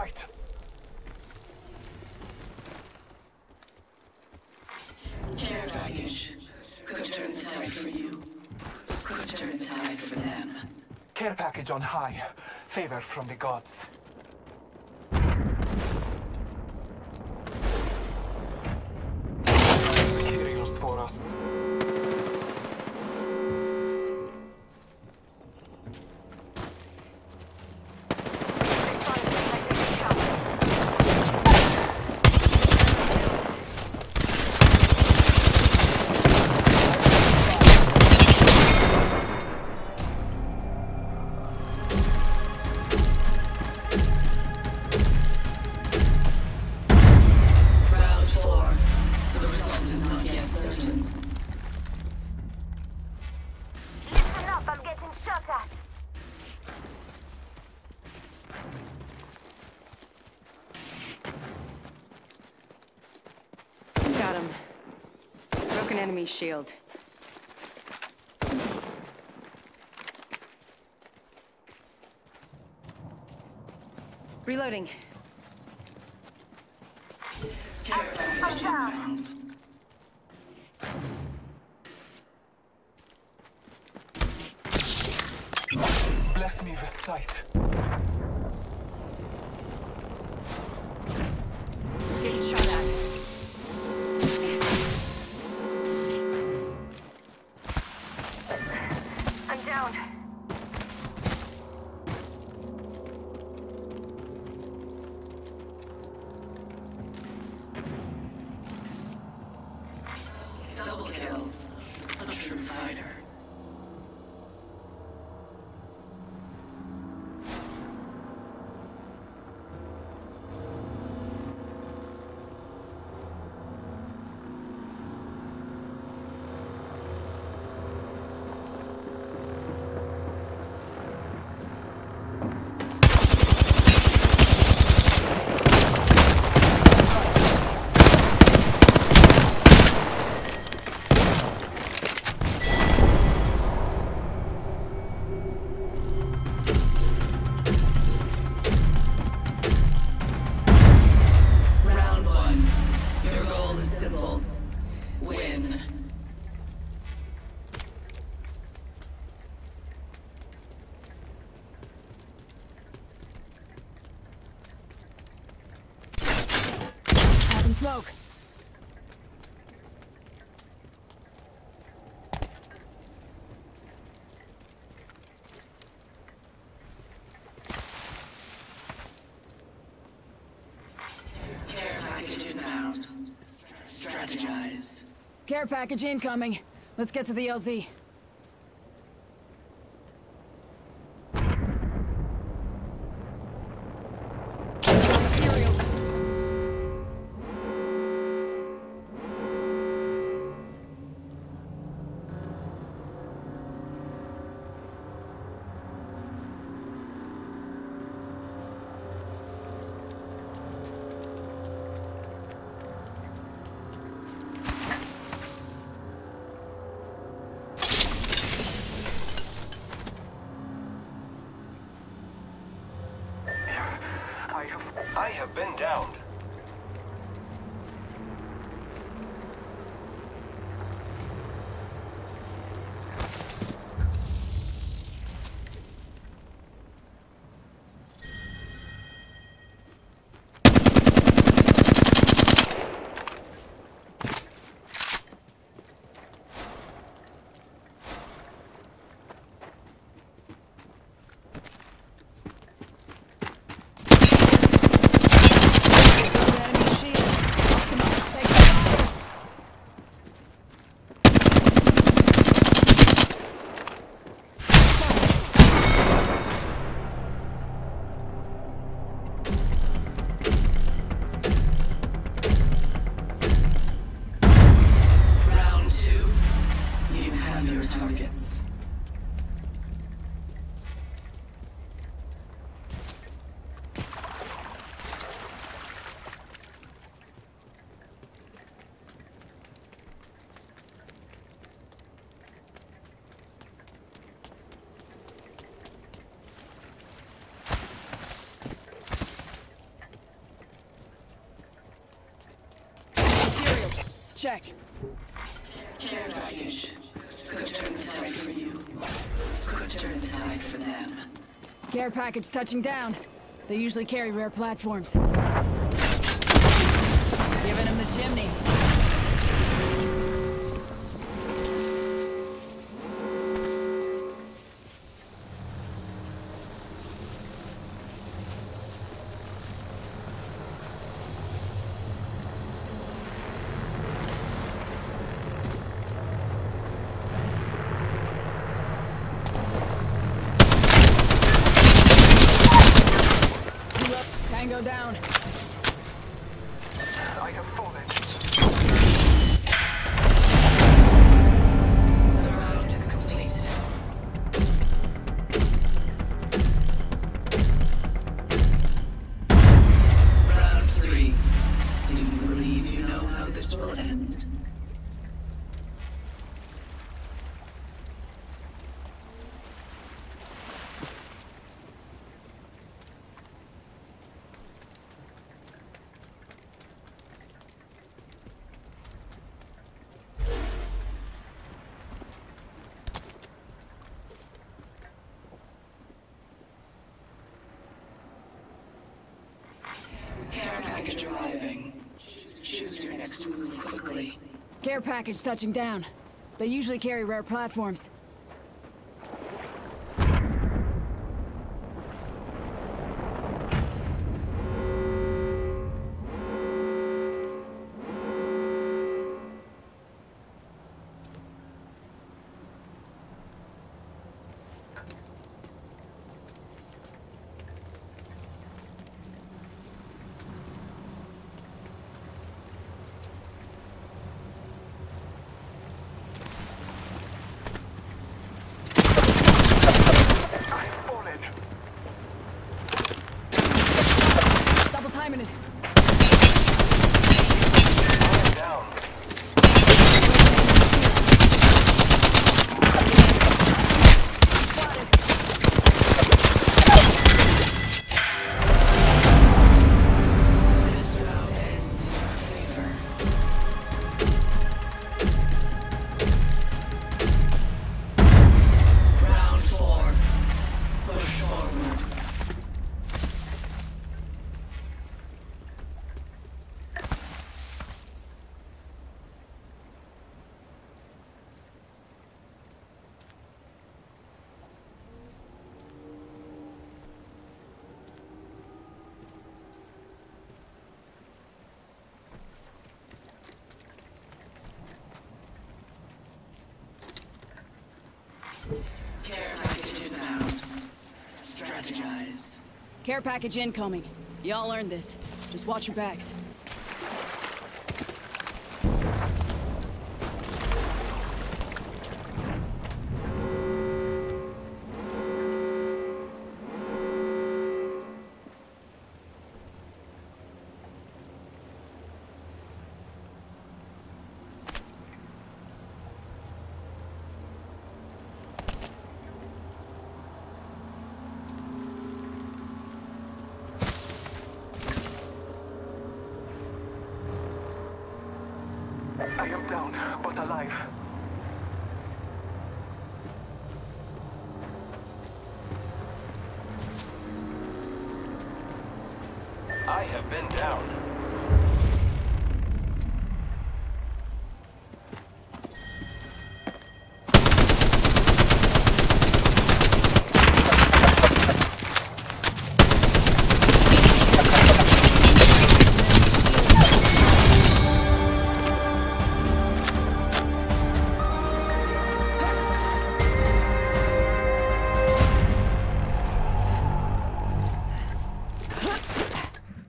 sight. Care package. Could turn the tide for you. Could turn the tide for them. Care package on high. Favor from the gods. Carriers for us. Got him. Broken enemy shield. Reloading. Bless me with sight. Double kill. A true fighter. Smoke. Care package inbound. Strategize. Care package incoming. Let's get to the LZ. Been downed. Check. Care package. Could turn the tide for you. Could turn the tide for them. Care package touching down. They usually carry rare platforms. Giving him the chimney. Down. Item 4. Package arriving. Choose your next move quickly. Care package touching down. They usually carry rare platforms. Care package incoming. Y'all earned this. Just watch your backs. Alive. I have been down.